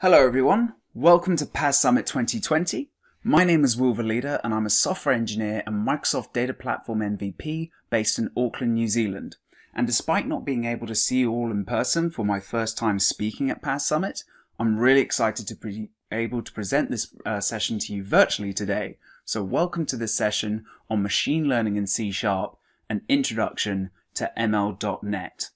Hello everyone, welcome to PASS Summit 2020. My name is Will Velida and I'm a software engineer and Microsoft Data Platform MVP based in Auckland, New Zealand. And despite not being able to see you all in person for my first time speaking at PASS Summit, I'm really excited to be able to present this uh, session to you virtually today. So welcome to this session on machine learning in C Sharp, an introduction to ML.NET.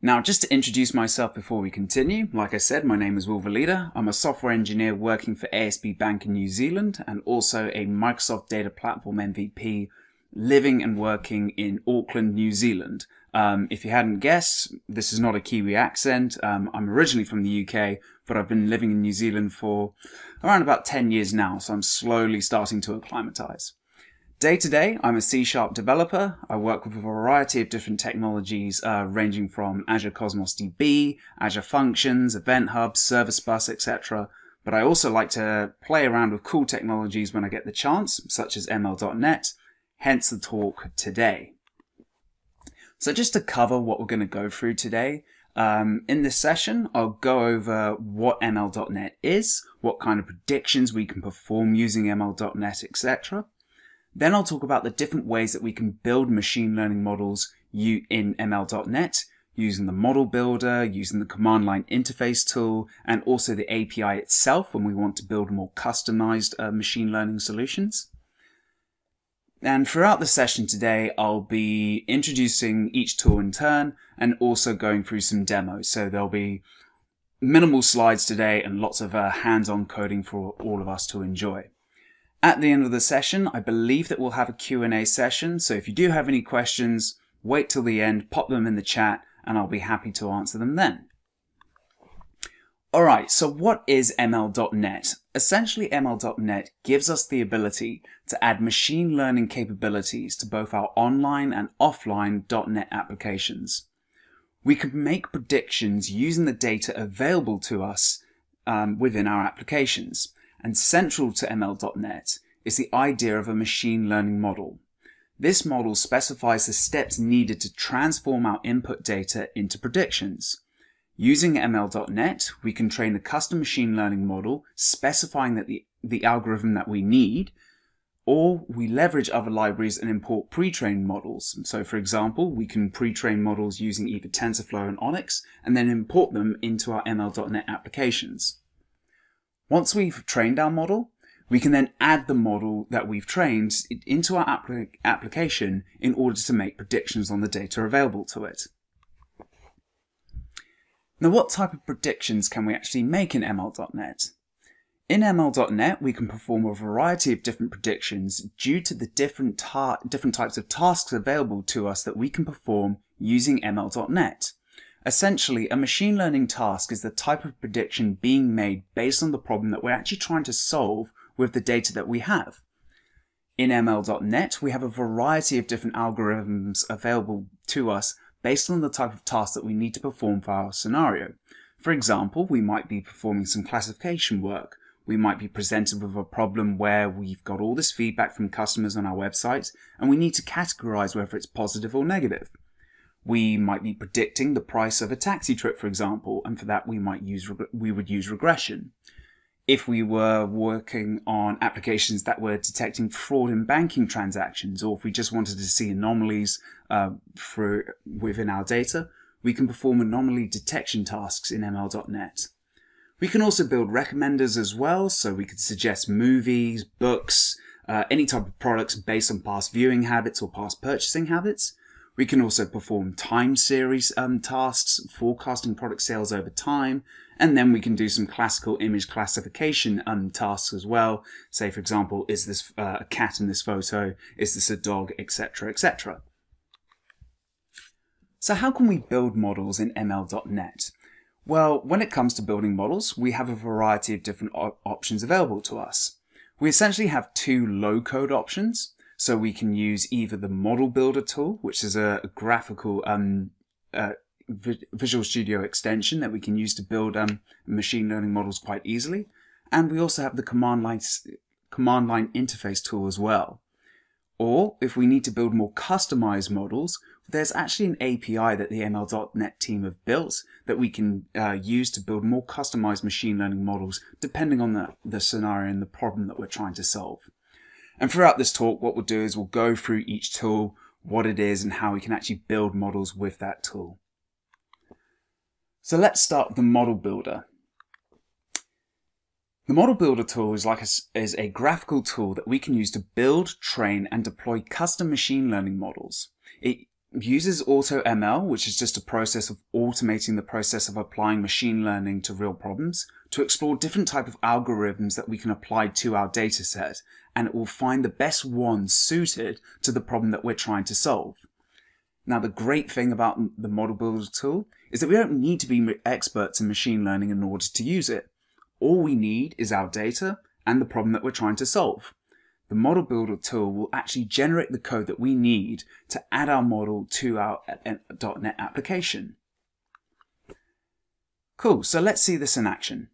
Now, just to introduce myself before we continue, like I said, my name is Will Velida. I'm a software engineer working for ASB Bank in New Zealand and also a Microsoft Data Platform MVP living and working in Auckland, New Zealand. Um, if you hadn't guessed, this is not a Kiwi accent. Um, I'm originally from the UK, but I've been living in New Zealand for around about 10 years now, so I'm slowly starting to acclimatize. Day to day, I'm a C Sharp developer. I work with a variety of different technologies, uh, ranging from Azure Cosmos DB, Azure Functions, Event Hub, Service Bus, etc. But I also like to play around with cool technologies when I get the chance, such as ML.NET, hence the talk today. So just to cover what we're going to go through today, um, in this session, I'll go over what ML.NET is, what kind of predictions we can perform using ML.NET, etc. Then I'll talk about the different ways that we can build machine learning models in ML.NET using the model builder, using the command line interface tool, and also the API itself when we want to build more customized uh, machine learning solutions. And throughout the session today, I'll be introducing each tool in turn and also going through some demos. So there'll be minimal slides today and lots of uh, hands-on coding for all of us to enjoy. At the end of the session, I believe that we'll have a Q&A session, so if you do have any questions, wait till the end, pop them in the chat, and I'll be happy to answer them then. Alright, so what is ML.NET? Essentially, ML.NET gives us the ability to add machine learning capabilities to both our online and offline .NET applications. We can make predictions using the data available to us um, within our applications. And central to ML.NET is the idea of a machine learning model. This model specifies the steps needed to transform our input data into predictions. Using ML.NET, we can train a custom machine learning model specifying that the, the algorithm that we need, or we leverage other libraries and import pre-trained models. So for example, we can pre-train models using either TensorFlow and ONNX, and then import them into our ML.NET applications. Once we've trained our model, we can then add the model that we've trained into our applic application in order to make predictions on the data available to it. Now, what type of predictions can we actually make in ML.NET? In ML.NET, we can perform a variety of different predictions due to the different, different types of tasks available to us that we can perform using ML.NET. Essentially, a machine learning task is the type of prediction being made based on the problem that we're actually trying to solve with the data that we have. In ML.NET, we have a variety of different algorithms available to us based on the type of task that we need to perform for our scenario. For example, we might be performing some classification work. We might be presented with a problem where we've got all this feedback from customers on our website and we need to categorize whether it's positive or negative. We might be predicting the price of a taxi trip, for example, and for that we might use we would use regression. If we were working on applications that were detecting fraud in banking transactions, or if we just wanted to see anomalies uh, for, within our data, we can perform anomaly detection tasks in ML.NET. We can also build recommenders as well, so we could suggest movies, books, uh, any type of products based on past viewing habits or past purchasing habits. We can also perform time series um, tasks, forecasting product sales over time, and then we can do some classical image classification um, tasks as well. Say, for example, is this uh, a cat in this photo? Is this a dog, etc., etc. So how can we build models in ML.NET? Well, when it comes to building models, we have a variety of different op options available to us. We essentially have two low-code options. So we can use either the model builder tool, which is a, graphical um, uh, Visual Studio extension that we can use to build um, machine learning models quite easily. And we also have the command line, command line interface tool as well. Or if we need to build more customized models, there's actually an API that the ML.NET team have built that we can uh, use to build more customized machine learning models depending on the, the scenario and the problem that we're trying to solve. And throughout this talk, what we'll do is we'll go through each tool, what it is, and how we can actually build models with that tool. So let's start with the model builder. The Model Builder tool is like a, is a graphical tool that we can use to build, train, and deploy custom machine learning models. It uses AutoML, which is just a process of automating the process of applying machine learning to real problems, to explore different type of algorithms that we can apply to our data set, and it will find the best one suited to the problem that we're trying to solve. Now, the great thing about the Model Builder tool is that we don't need to be experts in machine learning in order to use it. All we need is our data and the problem that we're trying to solve. The model builder tool will actually generate the code that we need to add our model to our uh, uh, .NET application. Cool, so let's see this in action.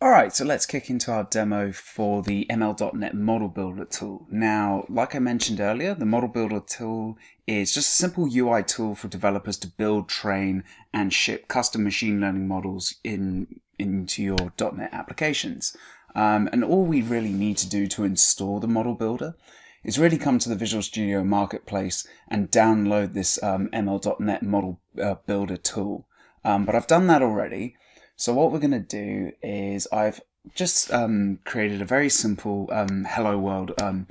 Alright, so let's kick into our demo for the ML.NET Model Builder tool. Now, like I mentioned earlier, the Model Builder tool is just a simple UI tool for developers to build, train, and ship custom machine learning models in into your .NET applications. Um, and all we really need to do to install the Model Builder is really come to the Visual Studio Marketplace and download this um, ML.NET Model uh, Builder tool. Um, but I've done that already. So what we're going to do is I've just um, created a very simple um, Hello World um,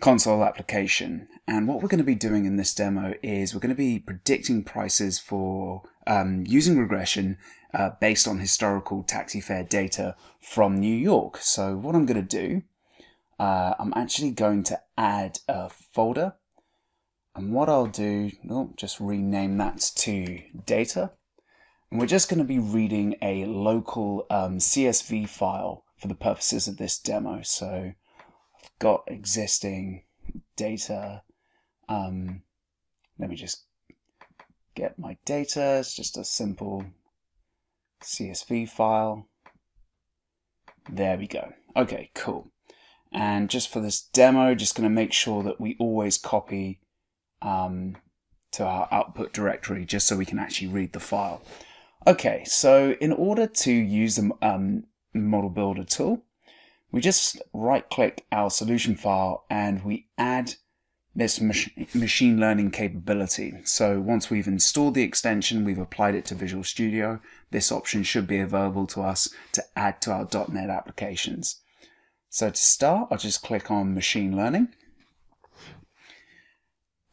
console application. And what we're going to be doing in this demo is we're going to be predicting prices for um, using regression uh, based on historical taxi fare data from New York. So what I'm going to do, uh, I'm actually going to add a folder. And what I'll do, oh, just rename that to data. And we're just going to be reading a local um, CSV file for the purposes of this demo. So I've got existing data. Um, let me just get my data. It's just a simple CSV file. There we go. Okay, cool. And just for this demo, just going to make sure that we always copy um, to our output directory just so we can actually read the file. Okay, so in order to use the um, model builder tool, we just right click our solution file and we add this mach machine learning capability. So once we've installed the extension, we've applied it to Visual Studio, this option should be available to us to add to our .NET applications. So to start, I'll just click on machine learning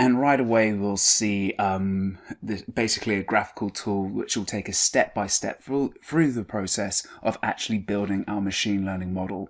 and right away we'll see um, the, basically a graphical tool which will take us step by step through, the process of actually building our machine learning model.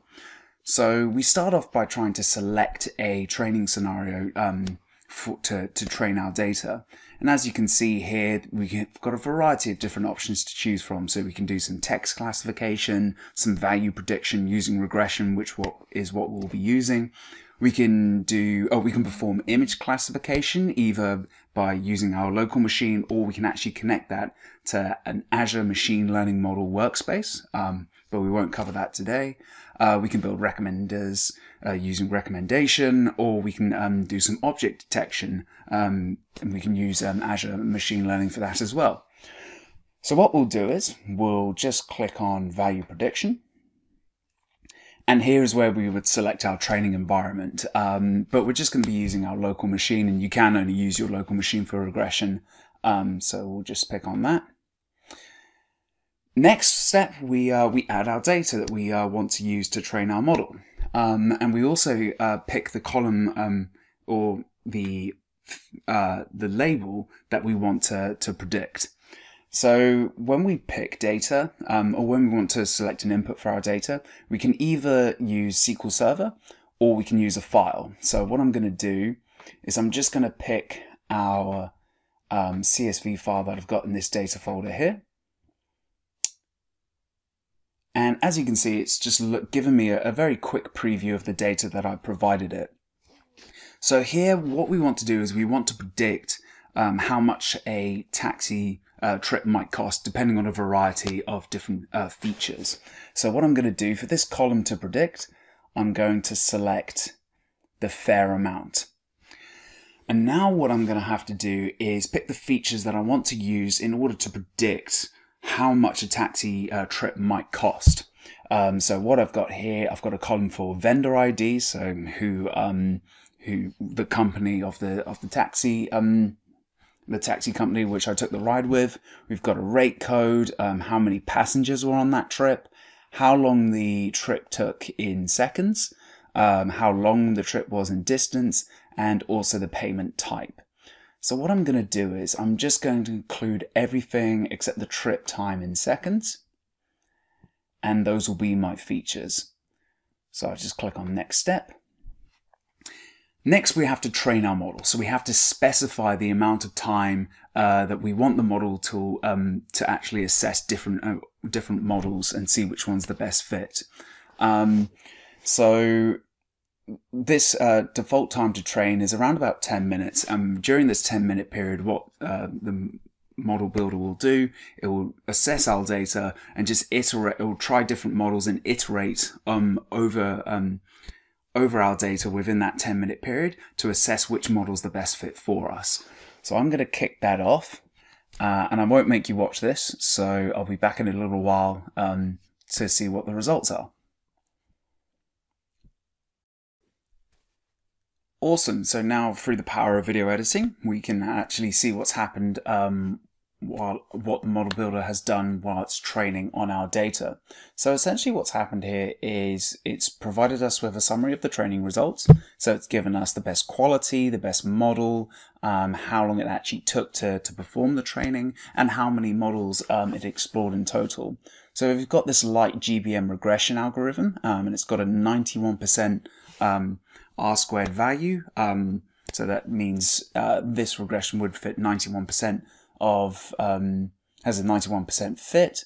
So we start off by trying to select a training scenario um, for, to, to train our data. And as you can see here, we've got a variety of different options to choose from. So we can do some text classification, some value prediction using regression, which is what we'll be using. We can do, oh, we can perform image classification either by using our local machine or we can actually connect that to an Azure machine learning model workspace. Um, but we won't cover that today. Uh, we can build recommenders uh, using recommendation, or we can um, do some object detection, um, and we can use um, Azure machine learning for that as well. So what we'll do is we'll just click on value prediction, and here is where we would select our training environment. Um, but we're just going to be using our local machine and you can only use your local machine for regression. Um, so we'll just pick on that. Next step, we, uh, we add our data that we uh, want to use to train our model. Um, and we also uh, pick the column um, or the, uh, the label that we want to, to predict. So when we pick data, um, or when we want to select an input for our data, we can either use SQL Server or we can use a file. So what I'm going to do is I'm just going to pick our um, CSV file that I've got in this data folder here. And as you can see, it's just look, given me a, a very quick preview of the data that I provided it. So here, what we want to do is we want to predict um, how much a taxi uh, trip might cost depending on a variety of different uh, features. So what I'm going to do for this column to predict, I'm going to select the fare amount. And now what I'm going to have to do is pick the features that I want to use in order to predict how much a taxi uh, trip might cost. Um, so what I've got here, I've got a column for vendor ID, so who um, who the company of the of the taxi um, the taxi company which I took the ride with. We've got a rate code, um, how many passengers were on that trip, how long the trip took in seconds, um, how long the trip was in distance, and also the payment type. So what I'm going to do is I'm just going to include everything except the trip time in seconds. And those will be my features. So I'll just click on next step. Next, we have to train our model. So we have to specify the amount of time uh, that we want the model to um, to actually assess different uh, different models and see which one's the best fit. Um, so this uh, default time to train is around about 10 minutes. And um, during this 10 minute period, what uh, the model builder will do, it will assess our data and just iterate, it will try different models and iterate um, over, um, over our data within that 10 minute period to assess which model is the best fit for us. So I'm going to kick that off uh, and I won't make you watch this. So I'll be back in a little while um, to see what the results are. Awesome. So now through the power of video editing, we can actually see what's happened um, while what the model builder has done while it's training on our data. So essentially what's happened here is it's provided us with a summary of the training results. So it's given us the best quality, the best model, um, how long it actually took to, to perform the training, and how many models um, it explored in total. So we've got this LightGBM regression algorithm, um, and it's got a 91% r squared value. Um, so that means uh, this regression would fit 91% of, um, has a 91% fit.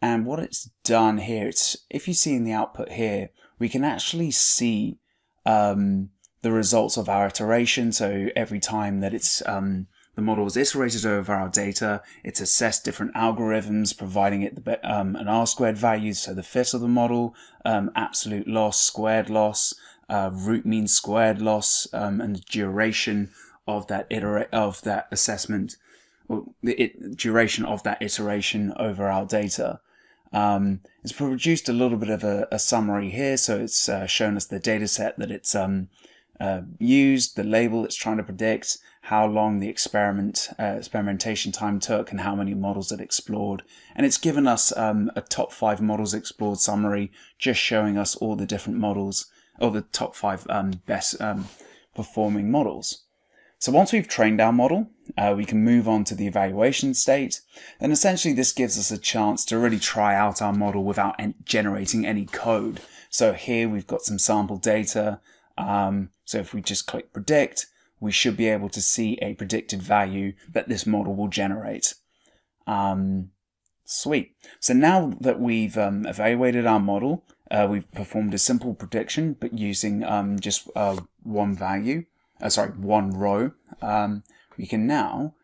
And what it's done here, it's if you see in the output here, we can actually see um, the results of our iteration. So every time that it's um, the model is iterated over our data, it's assessed different algorithms, providing it the, um, an R squared value, so the fit of the model, um, absolute loss, squared loss, uh, root mean squared loss um, and the duration of that iterate of that assessment the it, duration of that iteration over our data. Um, it's produced a little bit of a, a summary here, so it's uh, shown us the data set that it's um, uh, used, the label it's trying to predict, how long the experiment uh, experimentation time took, and how many models it explored. And it's given us um, a top five models explored summary, just showing us all the different models or the top five um, best um, performing models. So once we've trained our model, uh, we can move on to the evaluation state. And essentially this gives us a chance to really try out our model without generating any code. So here we've got some sample data. Um, so if we just click predict, we should be able to see a predicted value that this model will generate. Um, sweet. So now that we've um, evaluated our model, uh, we've performed a simple prediction, but using um, just uh, one value, uh, sorry, one row. Um, we can now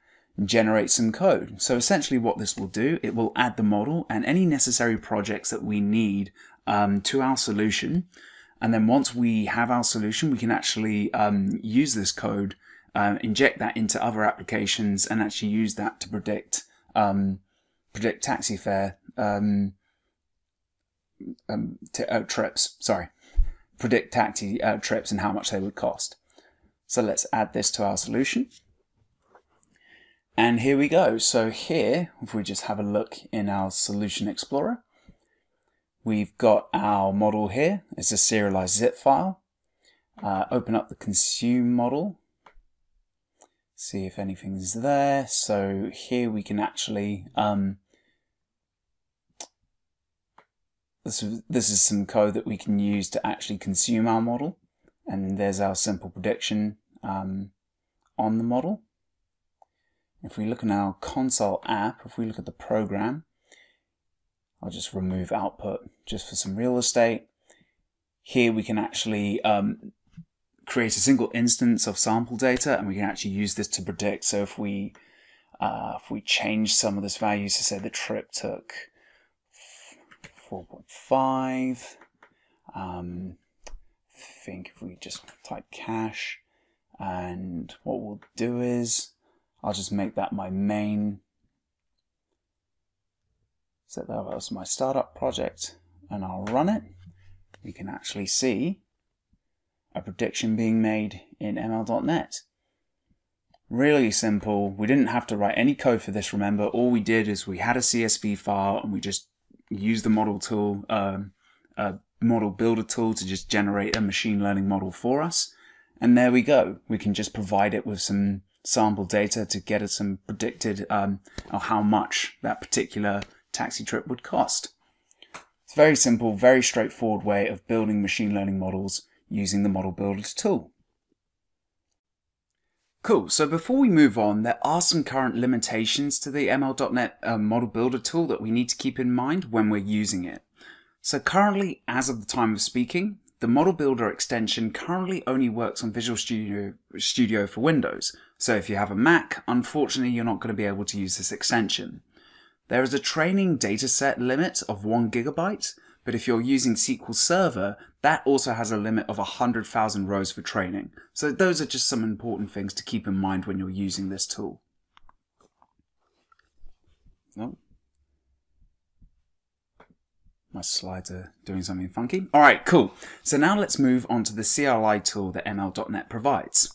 generate some code. So essentially what this will do, it will add the model and any necessary projects that we need um, to our solution. And then once we have our solution, we can actually um, use this code, uh, inject that into other applications and actually use that to predict um, predict taxi fare um, um, uh, trips, sorry, predict taxi uh, trips and how much they would cost. So let's add this to our solution. And here we go. So here, if we just have a look in our Solution Explorer, we've got our model here. It's a serialized zip file. Uh, open up the consume model. See if anything's there. So here we can actually um, this this is some code that we can use to actually consume our model. And there's our simple prediction um, on the model. If we look in our console app, if we look at the program, I'll just remove output just for some real estate. Here we can actually um, create a single instance of sample data and we can actually use this to predict. So if we Uh, if we change some of this values to say the trip took 4.5, um, I think if we just type cash, and what we'll do is I'll just make that my main set that as my startup project and I'll run it. We can actually see a prediction being made in ML.NET really simple. We didn't have to write any code for this remember? All we did is we had a CSV file and we just used the model tool um, a model builder tool to just generate a machine learning model for us and there we go. We can just provide it with some sample data to get us some predicted um, or how much that particular taxi trip would cost. It's a very simple, very straightforward way of building machine learning models using the Model Builder tool. Cool, so before we move on, there are some current limitations to the ML.NET uh, Model Builder tool that we need to keep in mind when we're using it. So currently, as of the time of speaking, the Model Builder extension currently only works on Visual Studio, Studio for Windows, so if you have a Mac, unfortunately you're not going to be able to use this extension. There is a training dataset limit of 1 gigabyte, but if you're using SQL Server, that also has a limit of 100,000 rows for training. So those are just some important things to keep in mind when you're using this tool. My slides are doing something funky. All right, cool. So now let's move on to the CLI tool that ML.NET provides.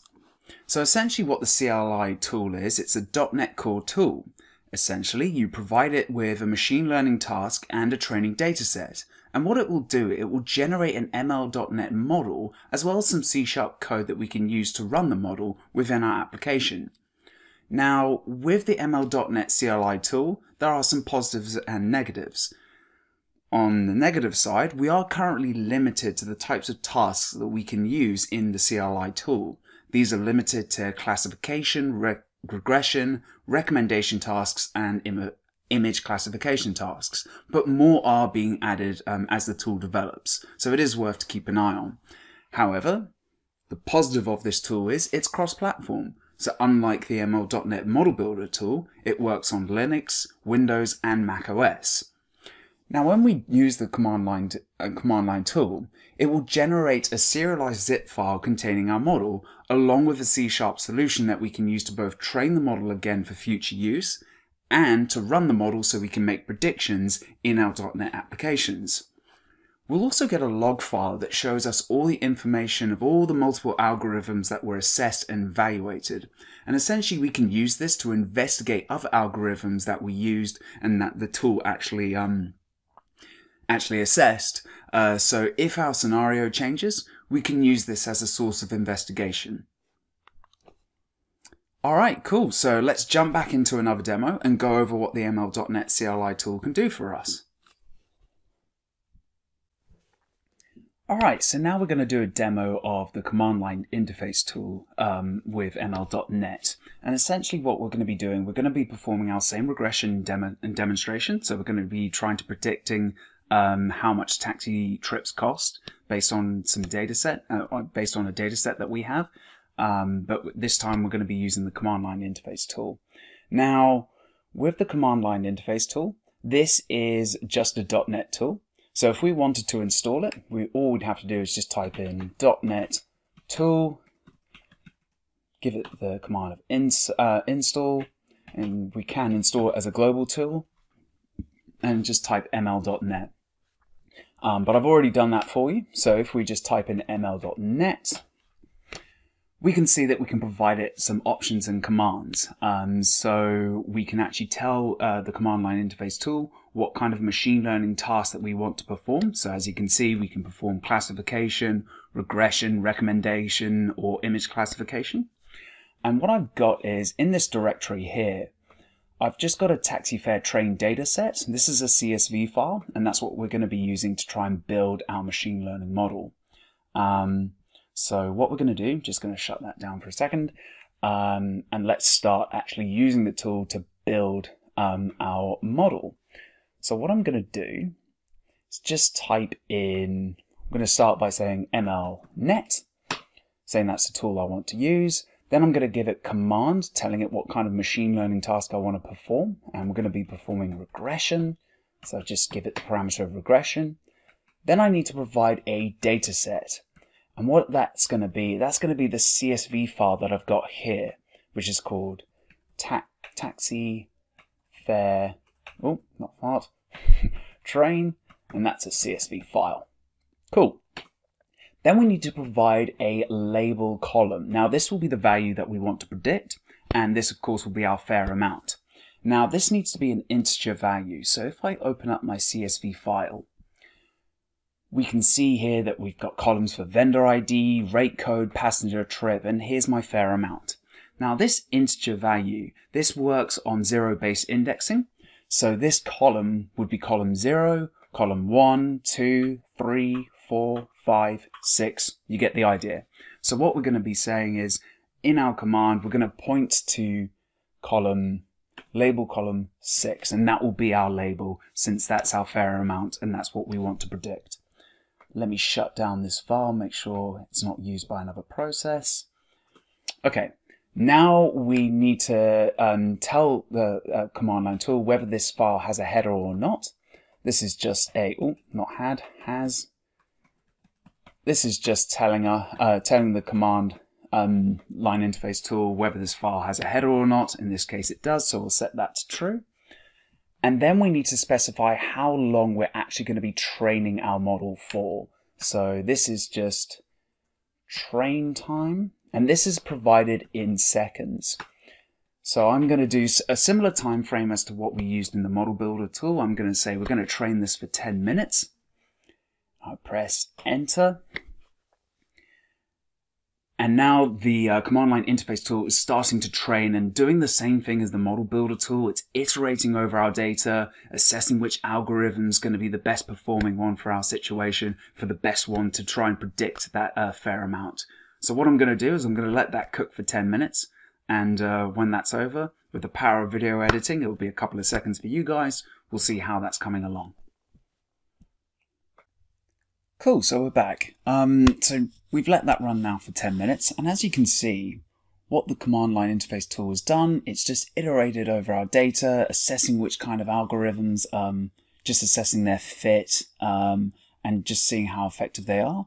So essentially what the CLI tool is, it's a .NET Core tool. Essentially, you provide it with a machine learning task and a training dataset. And what it will do, it will generate an ML.NET model as well as some C-sharp code that we can use to run the model within our application. Now, with the ML.NET CLI tool, there are some positives and negatives. On the negative side, we are currently limited to the types of tasks that we can use in the CLI tool. These are limited to classification, re regression, recommendation tasks, and Im image classification tasks, but more are being added um, as the tool develops, so it is worth to keep an eye on. However, the positive of this tool is it's cross-platform, so unlike the ML.NET Model Builder tool, it works on Linux, Windows, and Mac OS. Now when we use the command line, uh, command line tool, it will generate a serialized zip file containing our model along with a C-sharp solution that we can use to both train the model again for future use and to run the model so we can make predictions in our .NET applications. We'll also get a log file that shows us all the information of all the multiple algorithms that were assessed and evaluated. And essentially we can use this to investigate other algorithms that we used and that the tool actually um, actually assessed. Uh, so if our scenario changes, we can use this as a source of investigation. Alright, cool. So let's jump back into another demo and go over what the ML.NET CLI tool can do for us. Alright, so now we're going to do a demo of the command line interface tool um, with ML.NET. And essentially what we're going to be doing, we're going to be performing our same regression demo and demonstration. So we're going to be trying to predicting um, how much taxi trips cost based on some data set, uh, based on a data set that we have. Um, but this time we're going to be using the command line interface tool. Now, with the command line interface tool, this is just a .NET tool. So if we wanted to install it, we all we'd have to do is just type in .NET tool, give it the command of ins, uh, install, and we can install it as a global tool, and just type ml.net. Um, but I've already done that for you. So if we just type in ml.net, we can see that we can provide it some options and commands. Um, so we can actually tell uh, the command line interface tool what kind of machine learning task that we want to perform. So as you can see, we can perform classification, regression, recommendation, or image classification. And what I've got is in this directory here, I've just got a taxi fare train data set. This is a CSV file, and that's what we're going to be using to try and build our machine learning model. Um, so what we're going to do, just going to shut that down for a second, um, and let's start actually using the tool to build um, our model. So what I'm going to do is just type in, I'm going to start by saying mlnet, saying that's the tool I want to use. Then I'm going to give it command, telling it what kind of machine learning task I want to perform. And we're going to be performing regression. So I'll just give it the parameter of regression. Then I need to provide a data set. And what that's going to be, that's going to be the CSV file that I've got here, which is called ta taxi fare, oh, not fart, train, and that's a CSV file. Cool. Then we need to provide a label column. Now this will be the value that we want to predict, and this of course will be our fare amount. Now this needs to be an integer value, so if I open up my CSV file, we can see here that we've got columns for vendor ID, rate code, passenger trip, and here's my fare amount. Now this integer value, this works on zero-based indexing. So this column would be column 0, column 1, 2, 3, 4, 5, 6. You get the idea. So what we're going to be saying is, in our command, we're going to point to column, label column 6, and that will be our label, since that's our fare amount, and that's what we want to predict. Let me shut down this file, make sure it's not used by another process. Okay, now we need to um, tell the uh, command line tool whether this file has a header or not. This is just a, oh, not had, has. This is just telling, uh, uh, telling the command um, line interface tool whether this file has a header or not. In this case it does, so we'll set that to true. And then we need to specify how long we're actually going to be training our model for. So this is just train time and this is provided in seconds. So I'm going to do a similar time frame as to what we used in the model builder tool. I'm going to say we're going to train this for 10 minutes. I press enter. And now the uh, command line interface tool is starting to train and doing the same thing as the model builder tool. It's iterating over our data, assessing which algorithm is going to be the best performing one for our situation, for the best one to try and predict that uh, fare amount. So what I'm going to do is I'm going to let that cook for 10 minutes. And uh, when that's over, with the power of video editing, it will be a couple of seconds for you guys. We'll see how that's coming along. Cool, so we're back. Um, so we've let that run now for 10 minutes. And as you can see, what the command line interface tool has done, it's just iterated over our data, assessing which kind of algorithms, um, just assessing their fit, um, and just seeing how effective they are.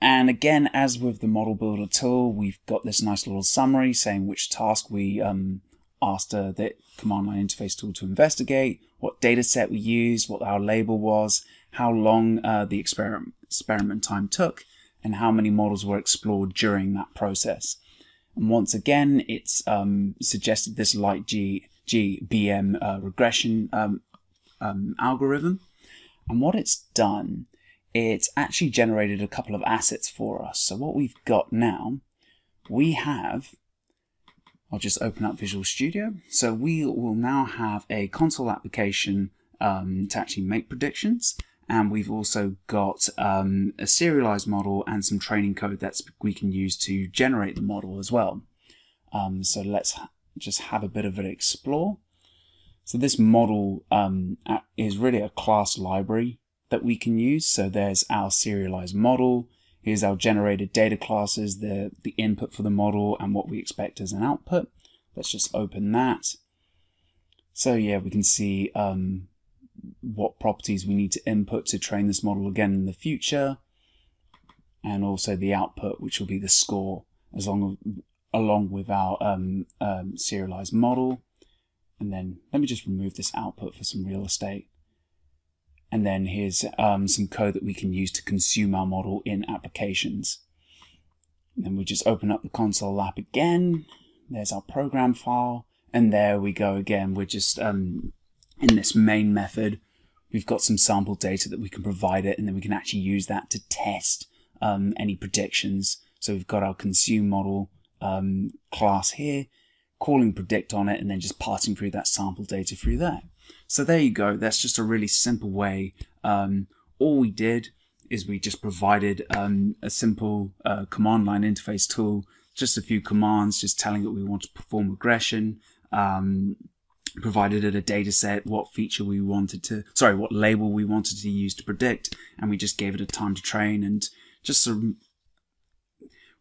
And again, as with the model builder tool, we've got this nice little summary saying which task we um, asked uh, the command line interface tool to investigate, what data set we used, what our label was, how long uh, the experiment, experiment time took, and how many models were explored during that process. And once again, it's um, suggested this light G, GBM uh, regression um, um, algorithm. And what it's done it's actually generated a couple of assets for us. So what we've got now, we have, I'll just open up Visual Studio. So we will now have a console application um, to actually make predictions. And we've also got um, a serialized model and some training code that we can use to generate the model as well. Um, so let's just have a bit of an explore. So this model um, is really a class library that we can use. So there's our serialized model. Here's our generated data classes, the, the input for the model and what we expect as an output. Let's just open that. So yeah, we can see um, what properties we need to input to train this model again in the future. And also the output, which will be the score as long along with our um, um, serialized model. And then let me just remove this output for some real estate. And then here's um, some code that we can use to consume our model in applications. And then we just open up the console app again. There's our program file. And there we go again. We're just um, in this main method. We've got some sample data that we can provide it, and then we can actually use that to test um, any predictions. So we've got our consume model um, class here, calling predict on it, and then just passing through that sample data through there. So there you go. That's just a really simple way. Um, all we did is we just provided um, a simple uh, command line interface tool, just a few commands, just telling it we want to perform regression, um, provided it a data set, what feature we wanted to, sorry, what label we wanted to use to predict, and we just gave it a time to train and just some,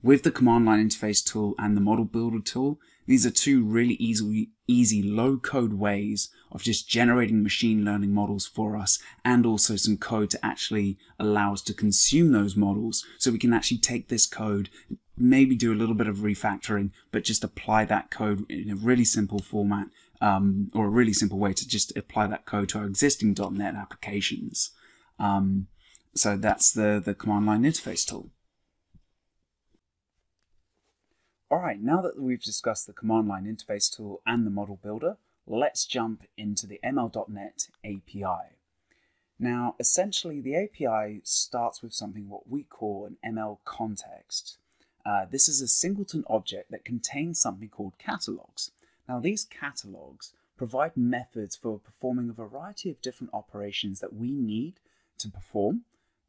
With the command line interface tool and the model builder tool, these are two really easy, easy low code ways of just generating machine learning models for us and also some code to actually allow us to consume those models. So we can actually take this code, maybe do a little bit of refactoring, but just apply that code in a really simple format um, or a really simple way to just apply that code to our existing .NET applications. Um, so that's the, the command line interface tool. Alright, now that we've discussed the command line interface tool and the model builder, let's jump into the ML.NET API. Now, essentially, the API starts with something what we call an ML context. Uh, this is a singleton object that contains something called catalogs. Now, these catalogs provide methods for performing a variety of different operations that we need to perform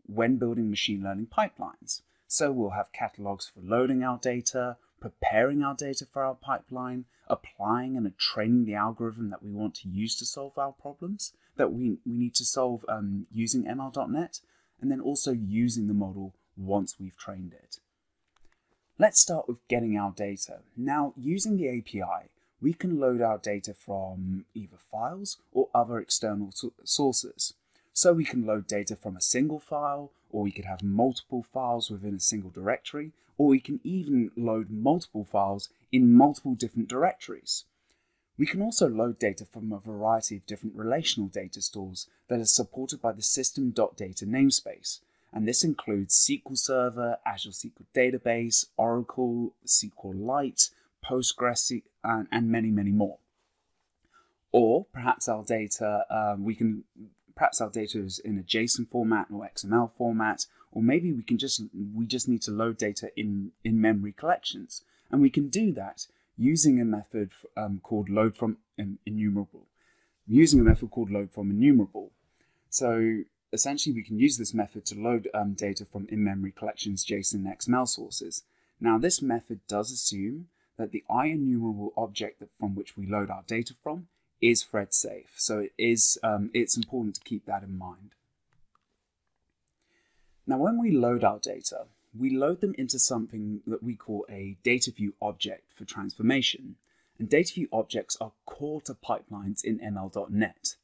when building machine learning pipelines. So we'll have catalogs for loading our data, preparing our data for our pipeline, applying and training the algorithm that we want to use to solve our problems that we, we need to solve um, using ML.NET, and then also using the model once we've trained it. Let's start with getting our data. Now, using the API, we can load our data from either files or other external sources. So we can load data from a single file, or we could have multiple files within a single directory, or we can even load multiple files in multiple different directories. We can also load data from a variety of different relational data stores that are supported by the system.data namespace, and this includes SQL Server, Azure SQL Database, Oracle, SQLite, Postgres, and, and many, many more. Or perhaps our data, um, we can perhaps our data is in a JSON format or XML format, or maybe we can just we just need to load data in in memory collections, and we can do that using a method um, called load from enumerable. Using a method called load from enumerable. So essentially, we can use this method to load um, data from in-memory collections JSON and XML sources. Now, this method does assume that the IEnumerable object from which we load our data from is thread safe. So it is, um, it's important to keep that in mind. Now, when we load our data, we load them into something that we call a data view object for transformation. And data view objects are core to pipelines in ML.NET.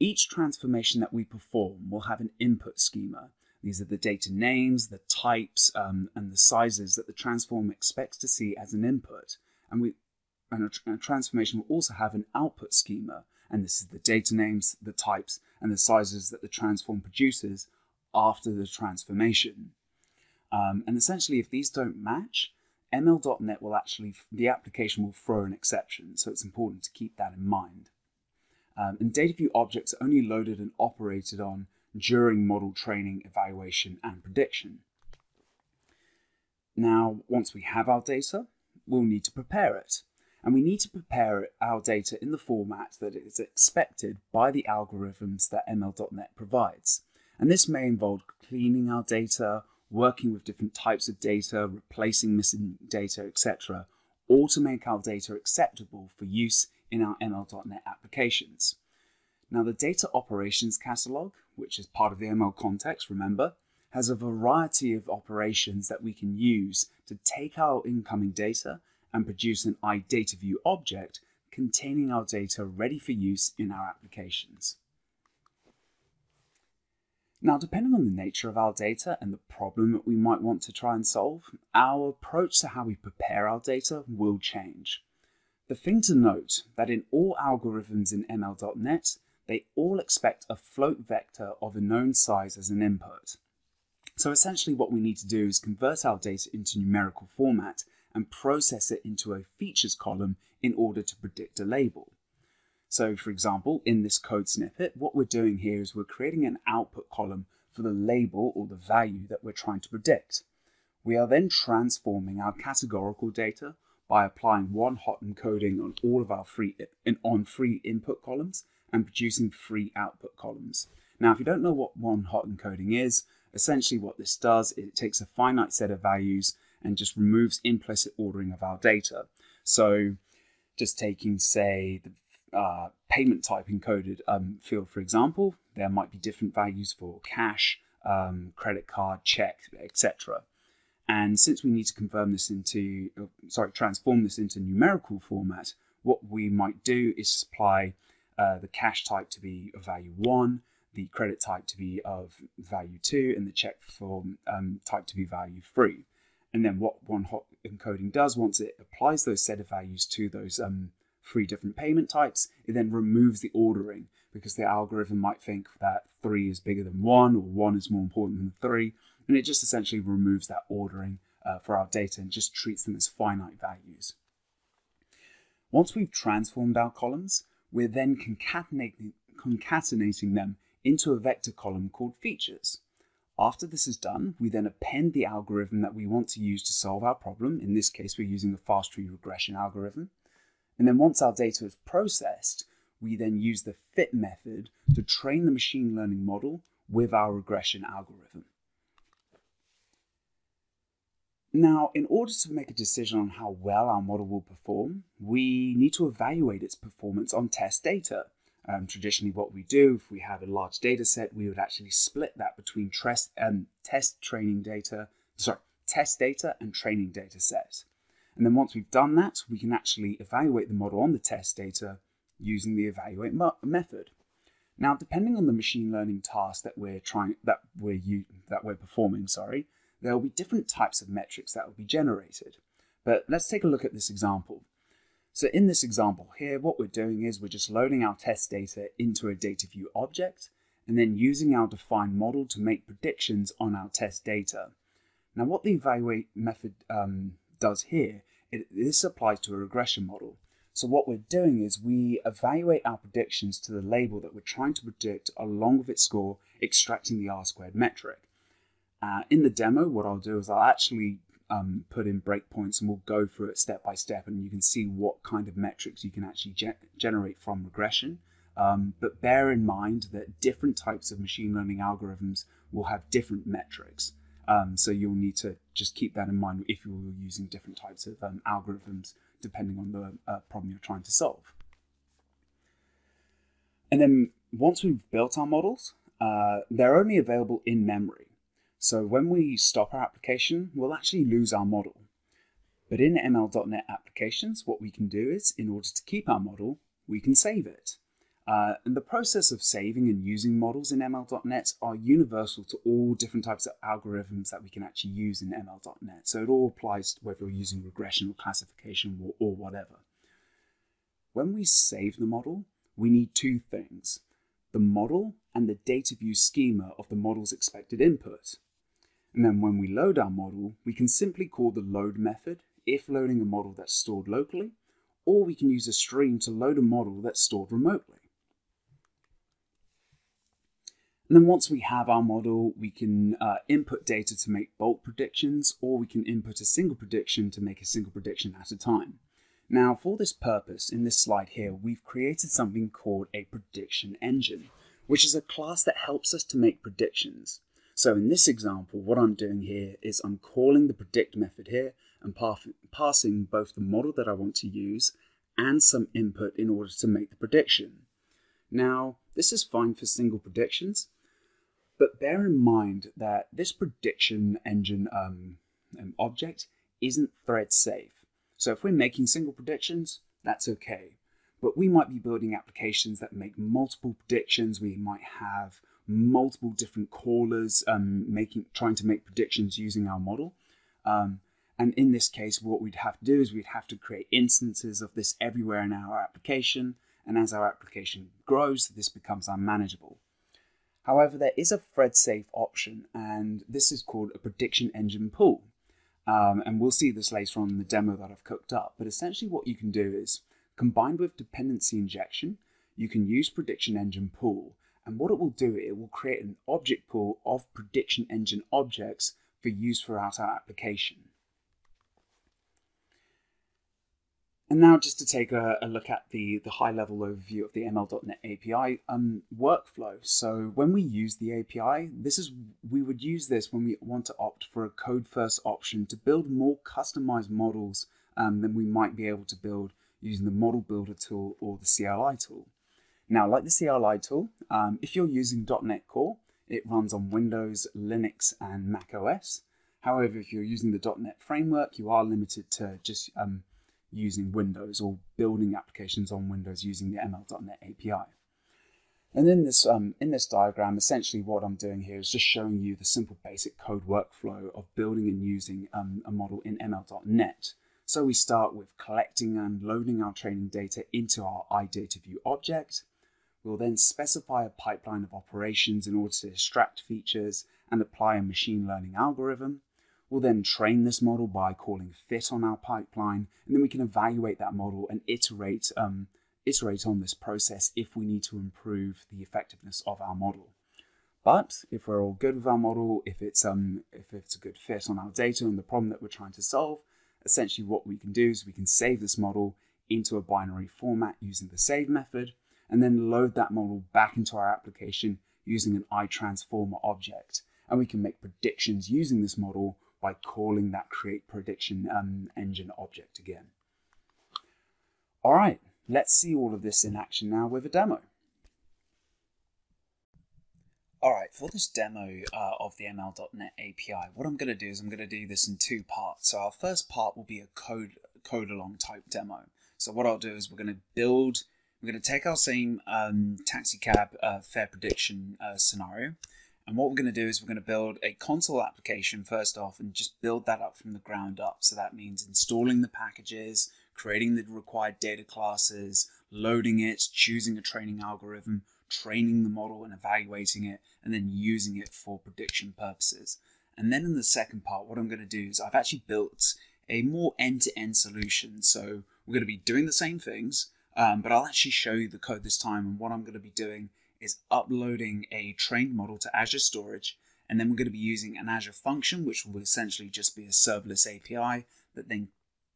Each transformation that we perform will have an input schema. These are the data names, the types, um, and the sizes that the transform expects to see as an input. And we and a, a transformation will also have an output schema, and this is the data names, the types, and the sizes that the transform produces after the transformation. Um, and essentially, if these don't match, ML.NET will actually, the application will throw an exception, so it's important to keep that in mind. Um, and data view objects are only loaded and operated on during model training, evaluation, and prediction. Now, once we have our data, we'll need to prepare it and we need to prepare our data in the format that is expected by the algorithms that ML.NET provides. And this may involve cleaning our data, working with different types of data, replacing missing data, etc., all to make our data acceptable for use in our ML.NET applications. Now, the data operations catalog, which is part of the ML context, remember, has a variety of operations that we can use to take our incoming data and produce an iDataView object containing our data ready for use in our applications. Now, depending on the nature of our data and the problem that we might want to try and solve, our approach to how we prepare our data will change. The thing to note that in all algorithms in ML.NET, they all expect a float vector of a known size as an input. So essentially what we need to do is convert our data into numerical format and process it into a features column in order to predict a label. So for example, in this code snippet, what we're doing here is we're creating an output column for the label or the value that we're trying to predict. We are then transforming our categorical data by applying one hot encoding on all of our free on free input columns and producing free output columns. Now, if you don't know what one hot encoding is, essentially what this does is it takes a finite set of values and just removes implicit ordering of our data. So just taking, say, the uh, payment type encoded um, field, for example, there might be different values for cash, um, credit card, check, etc. And since we need to confirm this into, uh, sorry, transform this into numerical format, what we might do is supply uh, the cash type to be of value 1, the credit type to be of value 2, and the check form um, type to be value 3. And then what one hot encoding does, once it applies those set of values to those um, three different payment types, it then removes the ordering because the algorithm might think that 3 is bigger than 1 or 1 is more important than 3. And it just essentially removes that ordering uh, for our data and just treats them as finite values. Once we've transformed our columns, we're then concatenating, concatenating them into a vector column called features. After this is done, we then append the algorithm that we want to use to solve our problem. In this case, we're using the fast tree regression algorithm. And then once our data is processed, we then use the fit method to train the machine learning model with our regression algorithm. Now, in order to make a decision on how well our model will perform, we need to evaluate its performance on test data. Um, traditionally, what we do, if we have a large data set, we would actually split that between test, um, test training data, sorry, test data and training data set. And then once we've done that, we can actually evaluate the model on the test data using the evaluate method. Now, depending on the machine learning task that we're trying that we're that we're performing, sorry, there will be different types of metrics that will be generated. But let's take a look at this example. So in this example here, what we're doing is we're just loading our test data into a data view object and then using our defined model to make predictions on our test data. Now what the evaluate method um, does here, it, this applies to a regression model. So what we're doing is we evaluate our predictions to the label that we're trying to predict along with its score, extracting the R squared metric. Uh, in the demo, what I'll do is I'll actually um, put in breakpoints and we'll go through it step by step and you can see what kind of metrics you can actually ge generate from regression. Um, but bear in mind that different types of machine learning algorithms will have different metrics. Um, so you'll need to just keep that in mind if you're using different types of um, algorithms depending on the uh, problem you're trying to solve. And then once we've built our models, uh, they're only available in memory. So when we stop our application, we'll actually lose our model. But in ML.NET applications, what we can do is, in order to keep our model, we can save it. Uh, and the process of saving and using models in ML.NET are universal to all different types of algorithms that we can actually use in ML.NET. So it all applies whether you're using regression or classification or, or whatever. When we save the model, we need two things, the model and the data view schema of the model's expected input. And then when we load our model, we can simply call the load method if loading a model that's stored locally, or we can use a stream to load a model that's stored remotely. And then once we have our model, we can uh, input data to make bulk predictions, or we can input a single prediction to make a single prediction at a time. Now, for this purpose, in this slide here, we've created something called a prediction engine, which is a class that helps us to make predictions. So in this example, what I'm doing here is I'm calling the predict method here and passing both the model that I want to use and some input in order to make the prediction. Now, this is fine for single predictions, but bear in mind that this prediction engine um, um, object isn't thread safe. So if we're making single predictions, that's okay. But we might be building applications that make multiple predictions. We might have multiple different callers um, making trying to make predictions using our model. Um, and in this case, what we'd have to do is we'd have to create instances of this everywhere in our application. And as our application grows, this becomes unmanageable. However, there is a thread safe option, and this is called a prediction engine pool. Um, and we'll see this later on in the demo that I've cooked up. But essentially, what you can do is combined with dependency injection, you can use prediction engine pool and what it will do, it will create an object pool of prediction engine objects for use throughout our application. And now just to take a, a look at the, the high level overview of the ML.NET API um, workflow. So when we use the API, this is we would use this when we want to opt for a code first option to build more customized models um, than we might be able to build using the model builder tool or the CLI tool. Now, like the CLI tool, um, if you're using .NET Core, it runs on Windows, Linux, and Mac OS. However, if you're using the .NET framework, you are limited to just um, using Windows or building applications on Windows using the ML.NET API. And in this, um, in this diagram, essentially what I'm doing here is just showing you the simple basic code workflow of building and using um, a model in ML.NET. So we start with collecting and loading our training data into our iDataView object. We'll then specify a pipeline of operations in order to extract features and apply a machine learning algorithm. We'll then train this model by calling fit on our pipeline, and then we can evaluate that model and iterate, um, iterate on this process if we need to improve the effectiveness of our model. But if we're all good with our model, if it's, um, if it's a good fit on our data and the problem that we're trying to solve, essentially what we can do is we can save this model into a binary format using the save method, and then load that model back into our application using an iTransformer object. And we can make predictions using this model by calling that create prediction um, engine object again. All right, let's see all of this in action now with a demo. All right, for this demo uh, of the ML.NET API, what I'm going to do is I'm going to do this in two parts. So our first part will be a code code along type demo. So what I'll do is we're going to build, we're going to take our same um, taxi cab uh, fare prediction uh, scenario, and what we're going to do is we're going to build a console application first off and just build that up from the ground up. So that means installing the packages, creating the required data classes, loading it, choosing a training algorithm, training the model and evaluating it, and then using it for prediction purposes. And then in the second part, what I'm going to do is I've actually built a more end-to-end solution. So we're going to be doing the same things, um, but I'll actually show you the code this time. And what I'm going to be doing is uploading a trained model to Azure Storage, and then we're going to be using an Azure function, which will essentially just be a serverless API that then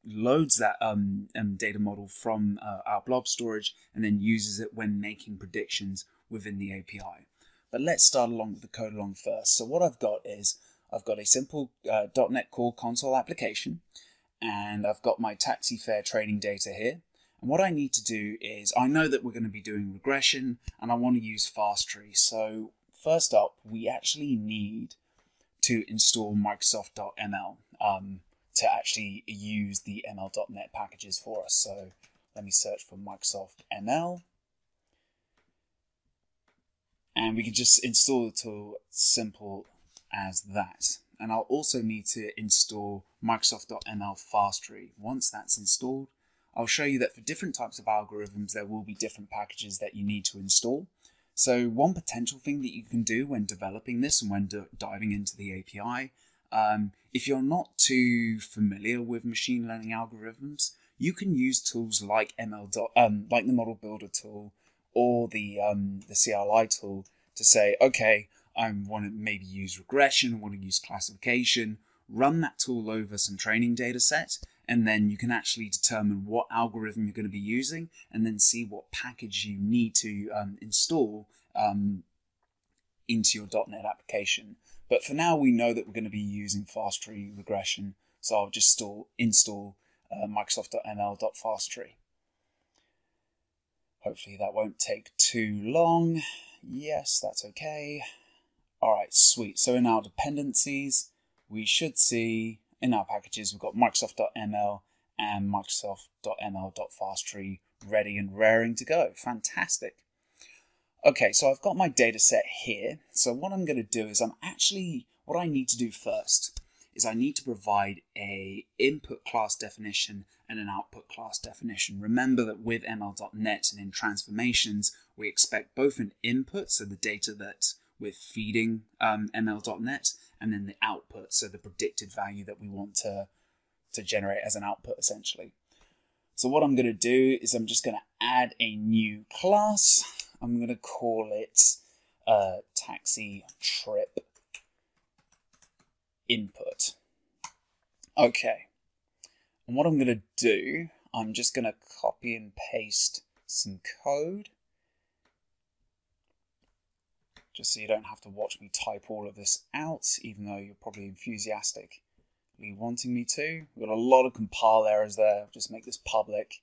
loads that um, um, data model from uh, our blob storage and then uses it when making predictions within the API. But let's start along with the code along first. So what I've got is I've got a simple uh, .NET Core console application, and I've got my taxi fare training data here. And what I need to do is, I know that we're going to be doing regression and I want to use FastTree. So first up, we actually need to install Microsoft.ml um, to actually use the ML.NET packages for us. So let me search for Microsoft ML. And we can just install the tool simple as that. And I'll also need to install Microsoft.ml FastTree. Once that's installed, I'll show you that for different types of algorithms, there will be different packages that you need to install. So one potential thing that you can do when developing this and when diving into the API, um, if you're not too familiar with machine learning algorithms, you can use tools like ML, um, like the Model Builder tool or the um, the CLI tool to say, okay, I want to maybe use regression, I want to use classification, run that tool over some training data set, and then you can actually determine what algorithm you're going to be using and then see what package you need to um, install um, into your .NET application. But for now, we know that we're going to be using FastTree regression, so I'll just install, install uh, Microsoft.ml.fasttree. Hopefully that won't take too long. Yes, that's okay. All right, sweet. So in our dependencies, we should see in our packages, we've got Microsoft.ml and Microsoft.ml.fasttree ready and raring to go. Fantastic. Okay, so I've got my data set here. So what I'm going to do is I'm actually, what I need to do first is I need to provide a input class definition and an output class definition. Remember that with ML.NET and in transformations, we expect both an input, so the data that we're feeding um, ML.NET, and then the output, so the predicted value that we want to, to generate as an output essentially. So what I'm going to do is I'm just going to add a new class. I'm going to call it uh, taxi trip input. Okay. And what I'm going to do, I'm just going to copy and paste some code just so you don't have to watch me type all of this out, even though you're probably enthusiastically wanting me to. We've got a lot of compile errors there. Just make this public.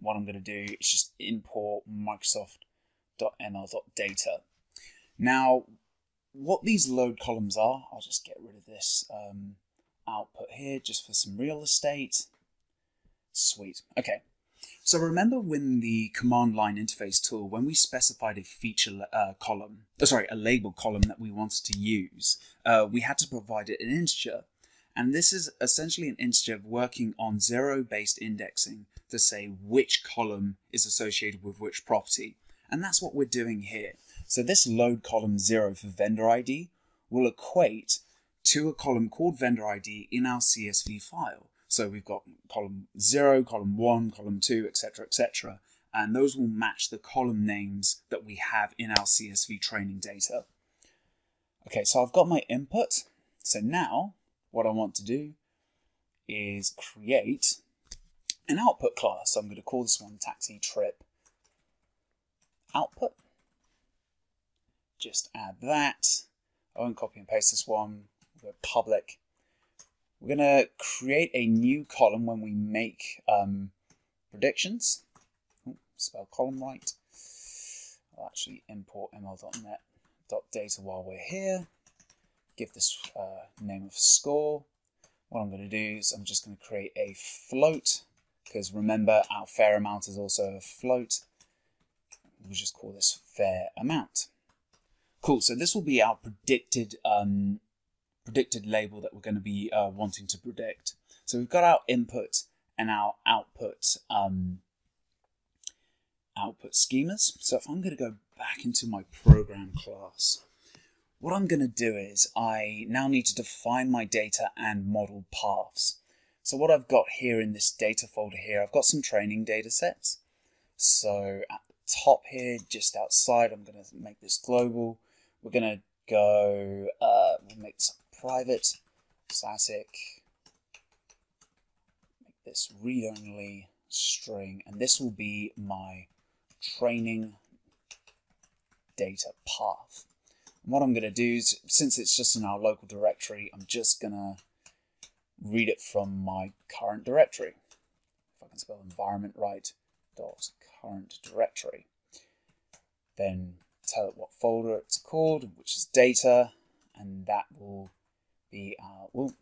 What I'm going to do is just import Microsoft.ml.data. Now, what these load columns are, I'll just get rid of this. Um, output here just for some real estate. Sweet. Okay. So remember when the command line interface tool, when we specified a feature uh, column, oh, sorry, a label column that we wanted to use, uh, we had to provide it an integer. And this is essentially an integer working on zero-based indexing to say which column is associated with which property. And that's what we're doing here. So this load column zero for vendor ID will equate to a column called vendor ID in our CSV file. So we've got column 0, column 1, column 2, etc., etc. And those will match the column names that we have in our CSV training data. Okay, so I've got my input. So now what I want to do is create an output class. So I'm going to call this one taxi trip output. Just add that. I won't copy and paste this one public. We're going to create a new column when we make um, predictions. Ooh, spell column right. I'll actually import ml.net data while we're here. Give this uh, name of score. What I'm going to do is I'm just going to create a float because remember our fare amount is also a float. We'll just call this fare amount. Cool, so this will be our predicted um, predicted label that we're going to be uh, wanting to predict. So we've got our input and our output um, output schemas. So if I'm going to go back into my program class, what I'm going to do is I now need to define my data and model paths. So what I've got here in this data folder here, I've got some training data sets. So at the top here, just outside, I'm going to make this global. We're going to go, uh, we'll make this private static, make this read-only string, and this will be my training data path. And what I'm going to do is, since it's just in our local directory, I'm just going to read it from my current directory. If I can spell environment right, dot current directory. Then tell it what folder it's called, which is data, and that will be our well,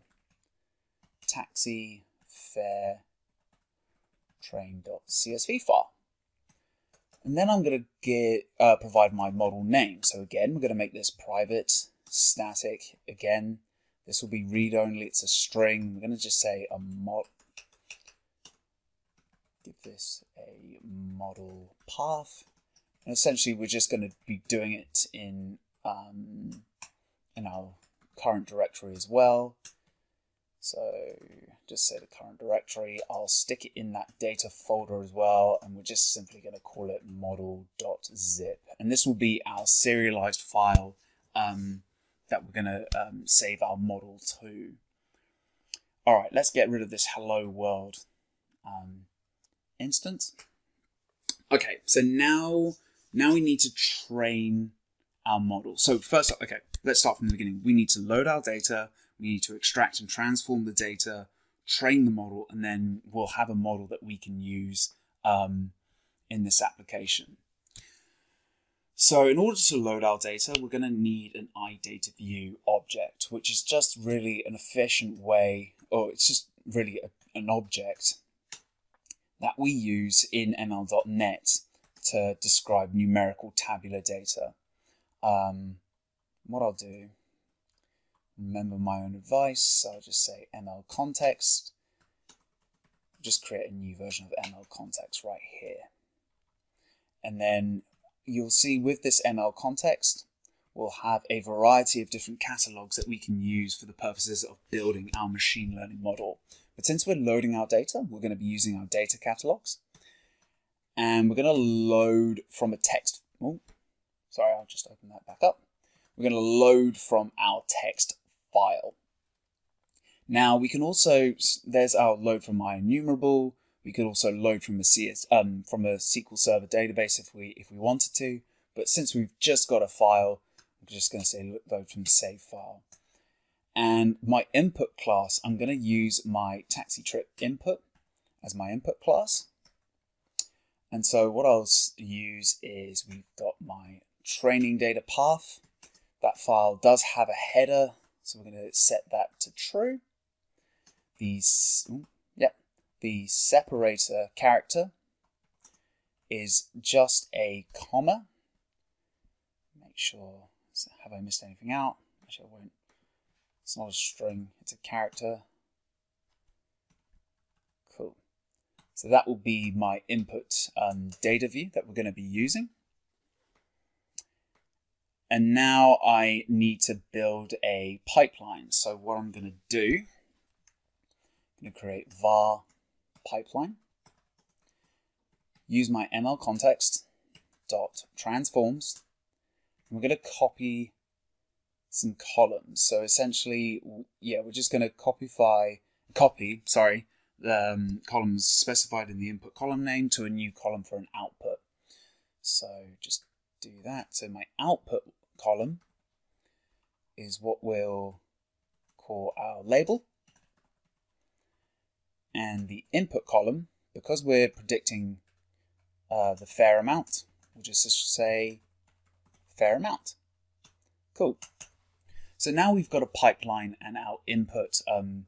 taxi fare train.csv file. And then I'm going to get uh, provide my model name. So again, we're going to make this private, static. Again, this will be read only. It's a string. We're going to just say a mod. Give this a model path. And essentially, we're just going to be doing it in um, in our current directory as well. So just say the current directory, I'll stick it in that data folder as well, and we're just simply going to call it model.zip. And this will be our serialized file um, that we're going to um, save our model to. All right, let's get rid of this hello world um, instance. Okay, so now, now we need to train our model. So first, okay, let's start from the beginning. We need to load our data, we need to extract and transform the data, train the model, and then we'll have a model that we can use um, in this application. So in order to load our data, we're going to need an iDataView object, which is just really an efficient way, or it's just really a, an object that we use in ML.NET to describe numerical tabular data. Um, what I'll do, remember my own advice, so I'll just say ML context, just create a new version of ML context right here. And then you'll see with this ML context, we'll have a variety of different catalogs that we can use for the purposes of building our machine learning model. But since we're loading our data, we're going to be using our data catalogs. And we're going to load from a text. Oh, sorry, I'll just open that back up we're going to load from our text file. Now we can also, there's our load from my enumerable. We could also load from a CS, um, from a SQL Server database if we if we wanted to. But since we've just got a file, I'm just going to say load from save file. And my input class, I'm going to use my taxi trip input as my input class. And so what I'll use is we've got my training data path that file does have a header, so we're going to set that to true. the yeah, the separator character is just a comma. Make sure, have I missed anything out? Actually, I won't. It's not a string, it's a character. Cool. So that will be my input um, data view that we're going to be using. And now I need to build a pipeline. So what I'm going to do, I'm going to create var pipeline, use my ML context dot transforms. And we're going to copy some columns. So essentially, yeah, we're just going to copify, copy, sorry, the um, columns specified in the input column name to a new column for an output. So just do that. So my output column is what we'll call our label. And the input column, because we're predicting uh, the fare amount, we'll just say fare amount. Cool. So now we've got a pipeline and our input um,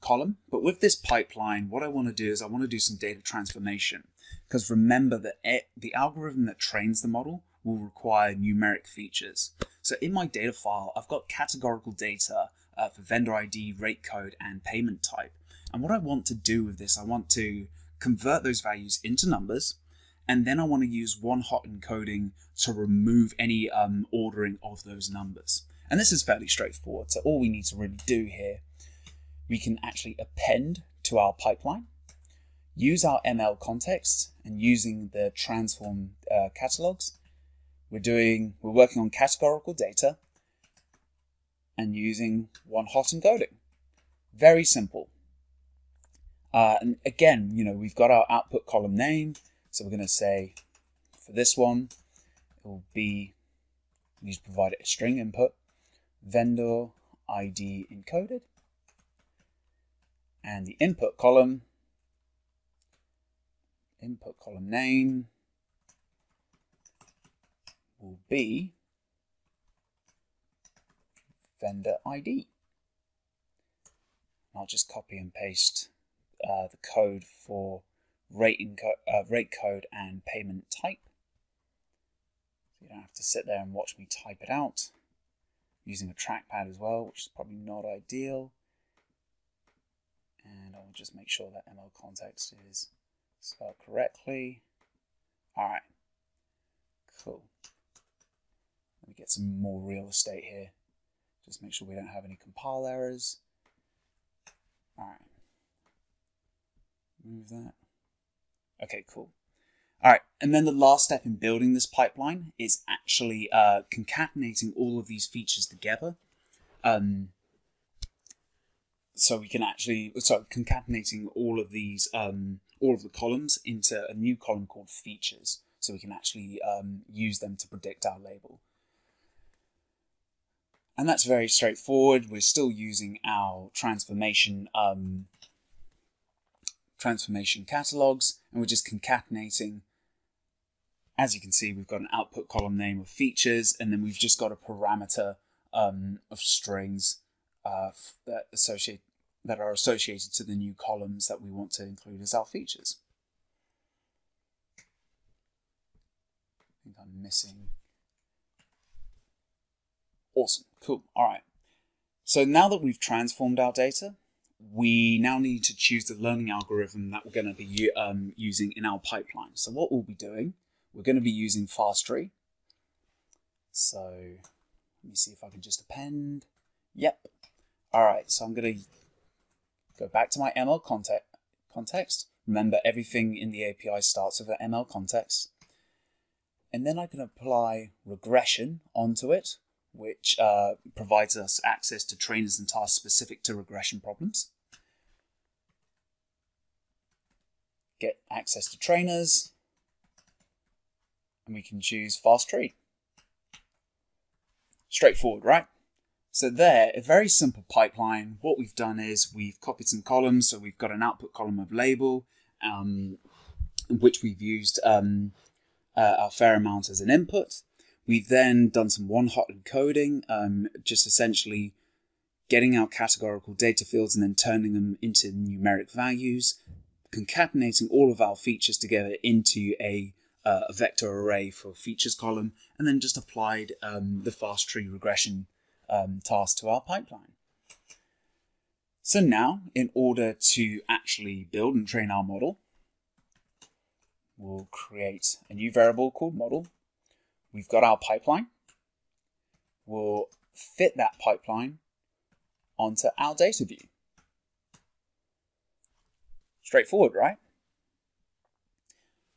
column. But with this pipeline, what I want to do is I want to do some data transformation. Because remember that the algorithm that trains the model will require numeric features. So in my data file, I've got categorical data uh, for vendor ID, rate code, and payment type. And what I want to do with this, I want to convert those values into numbers, and then I want to use one hot encoding to remove any um, ordering of those numbers. And this is fairly straightforward. So all we need to really do here, we can actually append to our pipeline, use our ML context, and using the transform uh, catalogs, we're doing, we're working on categorical data and using one hot encoding. Very simple. Uh, and again, you know, we've got our output column name. So we're going to say for this one, it will be, we need to provide a string input, vendor ID encoded. And the input column, input column name, will be vendor ID. I'll just copy and paste uh, the code for rate, uh, rate code and payment type. So you don't have to sit there and watch me type it out. using a trackpad as well, which is probably not ideal. And I'll just make sure that ML context is spelled correctly. Alright, cool. Let me get some more real estate here. Just make sure we don't have any compile errors. Alright. Move that. Okay, cool. Alright, and then the last step in building this pipeline is actually uh, concatenating all of these features together. Um, so we can actually, sorry, concatenating all of these, um, all of the columns into a new column called features. So we can actually um, use them to predict our label. And that's very straightforward. We're still using our transformation um, transformation catalogs, and we're just concatenating. As you can see, we've got an output column name of features, and then we've just got a parameter um, of strings uh, that associate that are associated to the new columns that we want to include as our features. I think I'm missing Awesome, cool, all right. So now that we've transformed our data, we now need to choose the learning algorithm that we're going to be um, using in our pipeline. So what we'll be doing, we're going to be using FastTree. So let me see if I can just append. Yep. All right, so I'm going to go back to my ML context. context. Remember, everything in the API starts with an ML context. And then I can apply regression onto it which uh, provides us access to trainers and tasks specific to regression problems. Get access to trainers, and we can choose fast FastTree. Straightforward, right? So there, a very simple pipeline. What we've done is we've copied some columns. So we've got an output column of label, um, which we've used um, uh, a fare amount as an input. We've then done some one hot encoding, um, just essentially getting our categorical data fields and then turning them into numeric values, concatenating all of our features together into a, uh, a vector array for features column, and then just applied um, the fast tree regression um, task to our pipeline. So now, in order to actually build and train our model, we'll create a new variable called model. We've got our pipeline. We'll fit that pipeline onto our data view. Straightforward, right?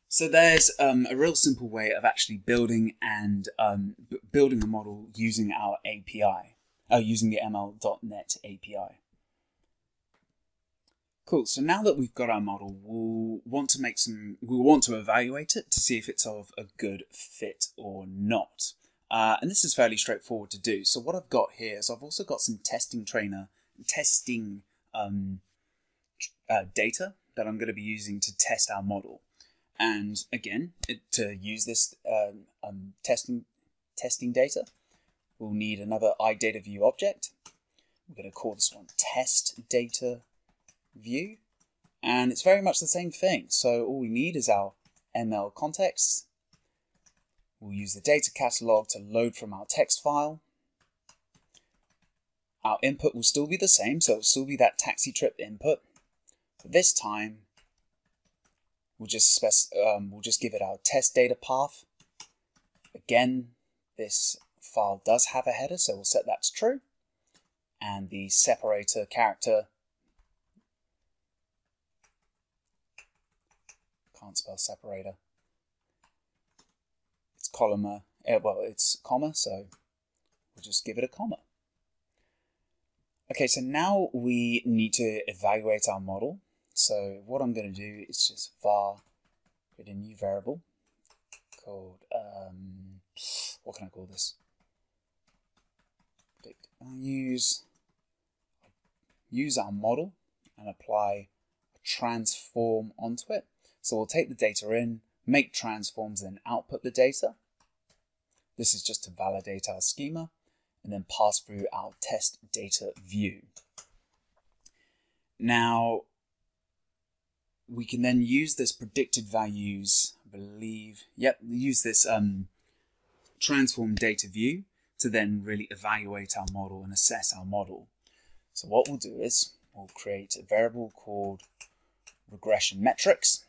So there's um, a real simple way of actually building and um, building a model using our API, uh, using the ML.NET API. Cool. So now that we've got our model, we'll want to make some. We'll want to evaluate it to see if it's of a good fit or not. Uh, and this is fairly straightforward to do. So what I've got here is I've also got some testing trainer, testing um, uh, data that I'm going to be using to test our model. And again, it, to use this um, um, testing testing data, we'll need another iData view object. We're going to call this one test data view. And it's very much the same thing. So all we need is our ML context We'll use the data catalog to load from our text file. Our input will still be the same, so it'll still be that taxi trip input. But this time, we'll just, spec um, we'll just give it our test data path. Again, this file does have a header, so we'll set that to true. And the separator character, can't spell separator, column, uh, well, it's comma, so we'll just give it a comma. Okay, so now we need to evaluate our model. So what I'm going to do is just var create a new variable called, um, what can I call this? Use, use our model and apply a transform onto it. So we'll take the data in, make transforms, and output the data. This is just to validate our schema and then pass through our test data view. Now, we can then use this predicted values, I believe, yep, use this um, transform data view to then really evaluate our model and assess our model. So what we'll do is we'll create a variable called regression metrics.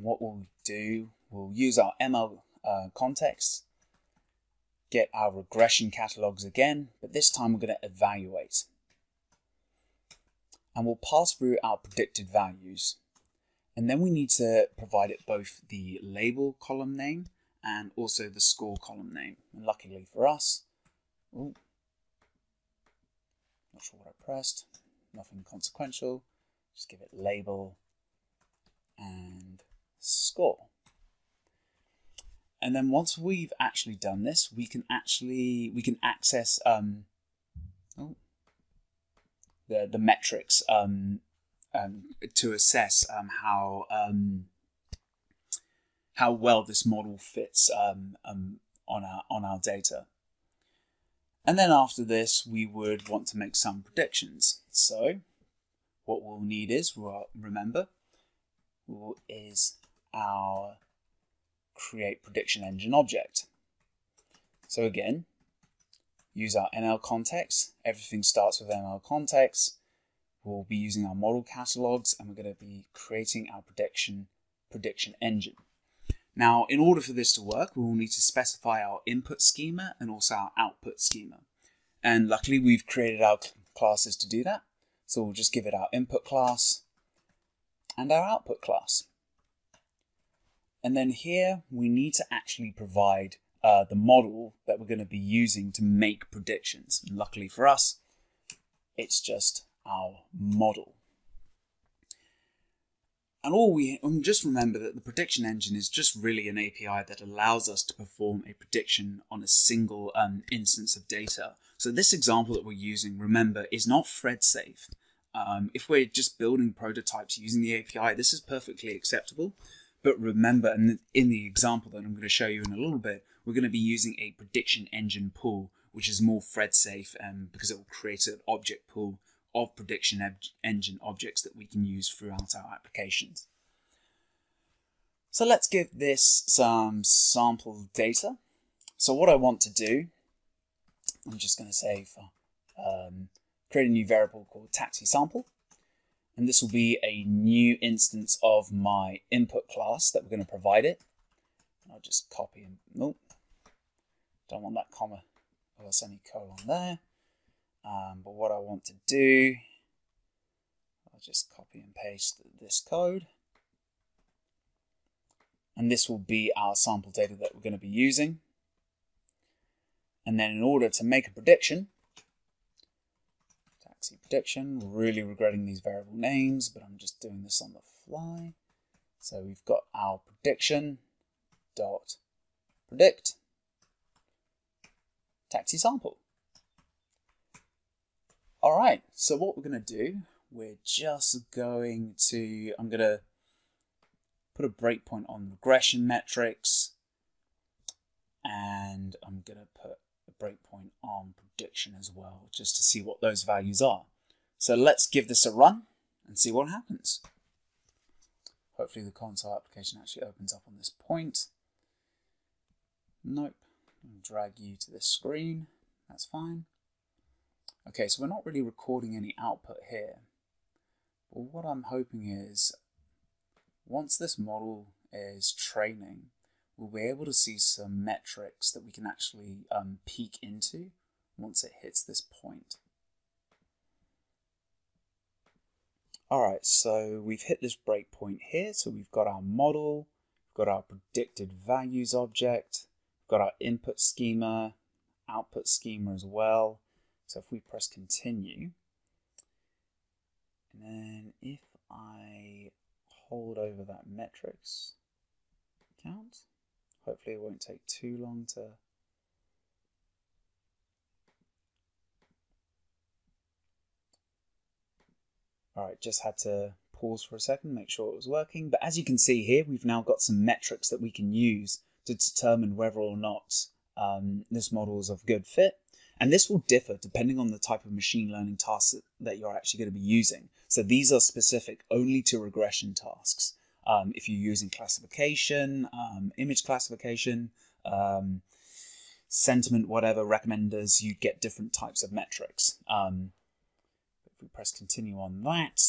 And what we'll do, we'll use our ML uh, context, get our regression catalogs again, but this time we're going to evaluate. And we'll pass through our predicted values. And then we need to provide it both the label column name and also the score column name. And luckily for us, ooh, not sure what I pressed, nothing consequential, just give it label and score. And then once we've actually done this, we can actually we can access um, oh, the the metrics um, um, to assess um, how um, how well this model fits um, um, on our on our data. And then after this, we would want to make some predictions. So what we'll need is, remember, is our create prediction engine object. So again, use our ML context. Everything starts with ML context. We'll be using our model catalogs and we're going to be creating our prediction prediction engine. Now, in order for this to work, we will need to specify our input schema and also our output schema. And luckily, we've created our classes to do that. So we'll just give it our input class and our output class. And then here we need to actually provide uh, the model that we're going to be using to make predictions. And luckily for us, it's just our model. And all we and just remember that the prediction engine is just really an API that allows us to perform a prediction on a single um, instance of data. So this example that we're using, remember, is not thread safe. Um, if we're just building prototypes using the API, this is perfectly acceptable. But remember, and in the example that I'm going to show you in a little bit, we're going to be using a prediction engine pool, which is more thread safe um, because it will create an object pool of prediction engine objects that we can use throughout our applications. So let's give this some sample data. So what I want to do, I'm just going to say for um, create a new variable called taxi sample. And this will be a new instance of my input class that we're going to provide it. I'll just copy and, nope, don't want that comma or semicolon there. Um, but what I want to do, I'll just copy and paste this code. And this will be our sample data that we're going to be using. And then in order to make a prediction, taxi prediction, really regretting these variable names, but I'm just doing this on the fly. So we've got our prediction dot predict taxi sample. All right, so what we're to do, we're just going to, I'm to put a breakpoint on regression metrics, and I'm to put a breakpoint on prediction as well, just to see what those values are. So let's give this a run and see what happens. Hopefully the console application actually opens up on this point. Nope. drag you to this screen. That's fine. Okay, so we're not really recording any output here. But what I'm hoping is, once this model is training, we'll be able to see some metrics that we can actually um, peek into once it hits this point. Alright, so we've hit this breakpoint here, so we've got our model, we've got our predicted values object, we've got our input schema, output schema as well, so if we press continue, and then if I hold over that metrics count, hopefully it won't take too long to Alright, just had to pause for a second, make sure it was working. But as you can see here, we've now got some metrics that we can use to determine whether or not um, this model is of good fit. And this will differ depending on the type of machine learning tasks that you're actually going to be using. So these are specific only to regression tasks. Um, if you're using classification, um, image classification, um, sentiment, whatever, recommenders, you get different types of metrics. Um, if we press continue on that,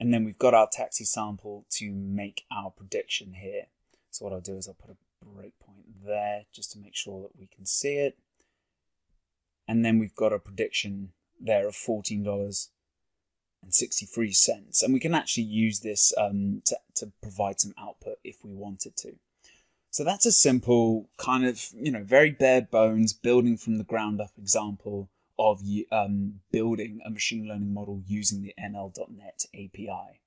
and then we've got our taxi sample to make our prediction here. So what I'll do is I'll put a breakpoint there just to make sure that we can see it. And then we've got a prediction there of $14 and 63 cents. And we can actually use this um, to, to provide some output if we wanted to. So that's a simple kind of you know very bare bones building from the ground up example of um, building a machine learning model using the ML.NET api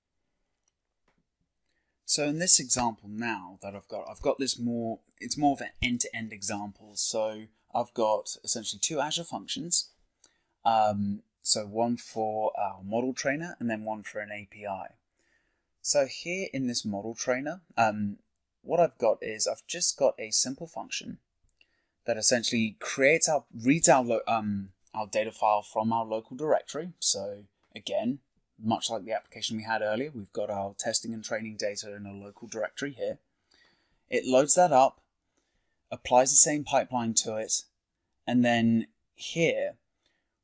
so in this example now that I've got, I've got this more, it's more of an end-to-end -end example. So I've got essentially two Azure functions. Um, so one for our model trainer and then one for an API. So here in this model trainer, um, what I've got is I've just got a simple function that essentially creates our, reads our, um, our data file from our local directory. So again, much like the application we had earlier, we've got our testing and training data in a local directory here. It loads that up, applies the same pipeline to it, and then here,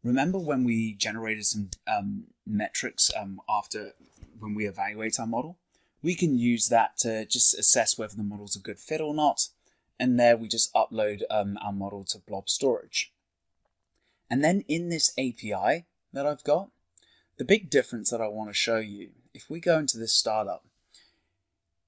remember when we generated some um, metrics um, after when we evaluate our model? We can use that to just assess whether the model's a good fit or not, and there we just upload um, our model to blob storage. And then in this API that I've got, the big difference that I want to show you, if we go into this startup,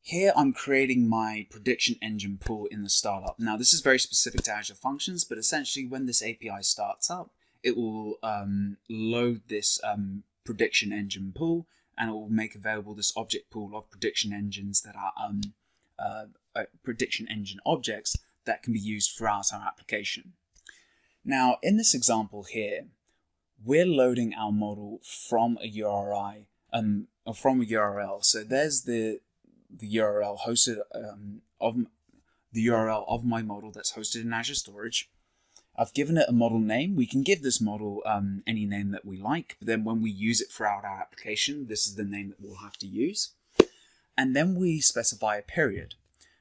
here I'm creating my prediction engine pool in the startup. Now this is very specific to Azure Functions, but essentially when this API starts up, it will um, load this um, prediction engine pool and it will make available this object pool of prediction engines that are um, uh, uh, prediction engine objects that can be used throughout our application. Now in this example here, we're loading our model from a URI um, from a URL. So there's the the URL hosted um, of the URL of my model that's hosted in Azure Storage. I've given it a model name. We can give this model um, any name that we like, but then when we use it throughout our application, this is the name that we'll have to use. And then we specify a period.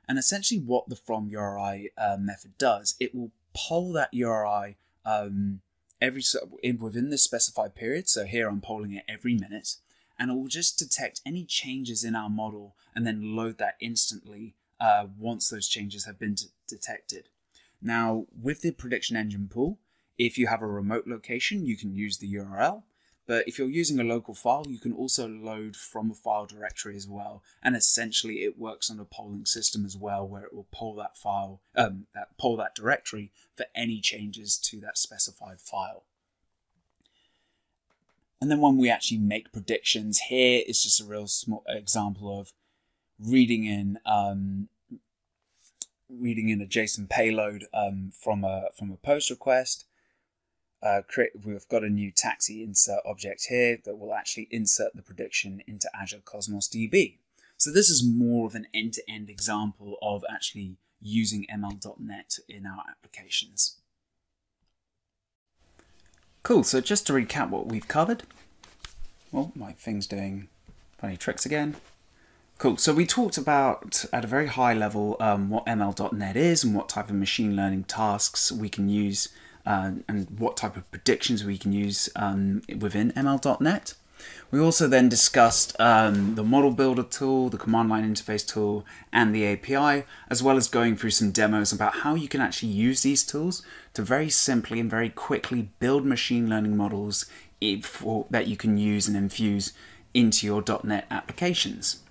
And essentially what the from URI uh, method does, it will poll that URI um, every in, within this specified period. So here I'm polling it every minute, and it will just detect any changes in our model and then load that instantly uh, once those changes have been detected. Now, with the prediction engine pool, if you have a remote location, you can use the URL. But if you're using a local file, you can also load from a file directory as well. And essentially, it works on a polling system as well, where it will poll that file, um, that poll that directory for any changes to that specified file. And then when we actually make predictions, here is just a real small example of reading in um, reading in a JSON payload um, from a from a post request. Uh, create, we've got a new taxi insert object here that will actually insert the prediction into Azure Cosmos DB. So this is more of an end-to-end example of actually using ML.NET in our applications. Cool, so just to recap what we've covered. Well, my thing's doing funny tricks again. Cool, so we talked about at a very high level um, what ML.NET is and what type of machine learning tasks we can use uh, and what type of predictions we can use um, within ML.NET. We also then discussed um, the model builder tool, the command line interface tool, and the API, as well as going through some demos about how you can actually use these tools to very simply and very quickly build machine learning models that you can use and infuse into your .NET applications.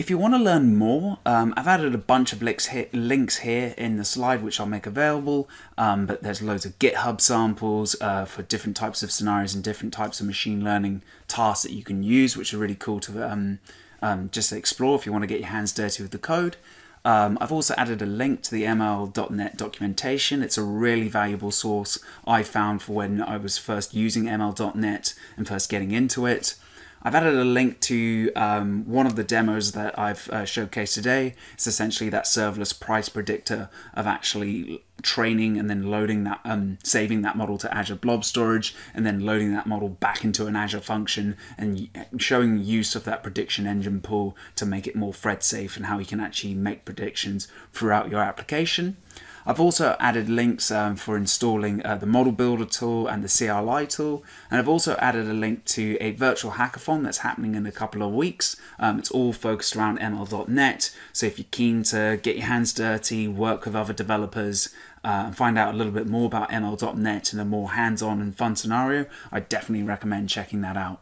If you want to learn more, um, I've added a bunch of links here, links here in the slide which I'll make available, um, but there's loads of GitHub samples uh, for different types of scenarios and different types of machine learning tasks that you can use, which are really cool to um, um just explore if you want to get your hands dirty with the code. Um, I've also added a link to the ML.NET documentation. It's a really valuable source I found for when I was first using ML.NET and first getting into it. I've added a link to um, one of the demos that I've uh, showcased today. It's essentially that serverless price predictor of actually training and then loading that, um, saving that model to Azure Blob Storage, and then loading that model back into an Azure function and showing use of that prediction engine pool to make it more thread safe and how you can actually make predictions throughout your application. I've also added links um, for installing uh, the Model Builder tool and the CLI tool, and I've also added a link to a virtual hackathon that's happening in a couple of weeks. Um, it's all focused around ML.NET, so if you're keen to get your hands dirty, work with other developers, uh, and find out a little bit more about ML.NET in a more hands-on and fun scenario, I definitely recommend checking that out.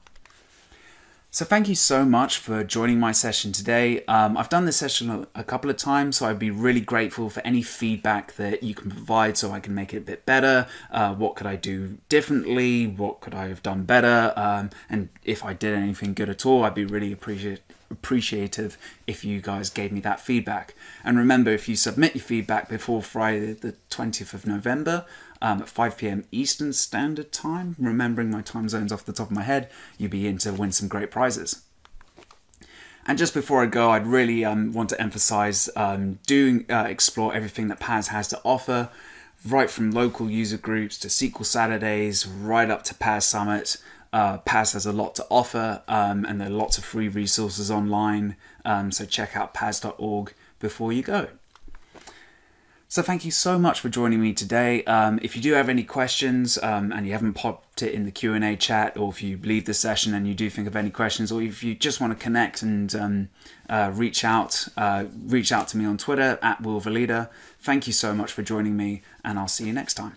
So thank you so much for joining my session today. Um, I've done this session a, couple of times, so I'd be really grateful for any feedback that you can provide so I can make it a bit better. Uh, what could I do differently? What could I have done better? Um, and if I did anything good at all, I'd be really appreciative appreciative if you guys gave me that feedback. And remember, if you submit your feedback before Friday the 20th of November, um, at 5 p.m. Eastern Standard Time. Remembering my time zones off the top of my head, you'd be in to win some great prizes. And just before I go, I'd really um, want to emphasize um, doing uh, explore everything that PASS has to offer, right from local user groups to SQL Saturdays, right up to PASS Summit. Uh, PASS has a lot to offer, um, and there are lots of free resources online. Um, so check out PASS.org before you go. So thank you so much for joining me today. Um, if you do have any questions um, and you haven't popped it in the Q&A chat or if you leave the session and you do think of any questions or if you just want to connect and um, uh, reach out, uh, reach out to me on Twitter at Will Velida. Thank you so much for joining me and I'll see you next time.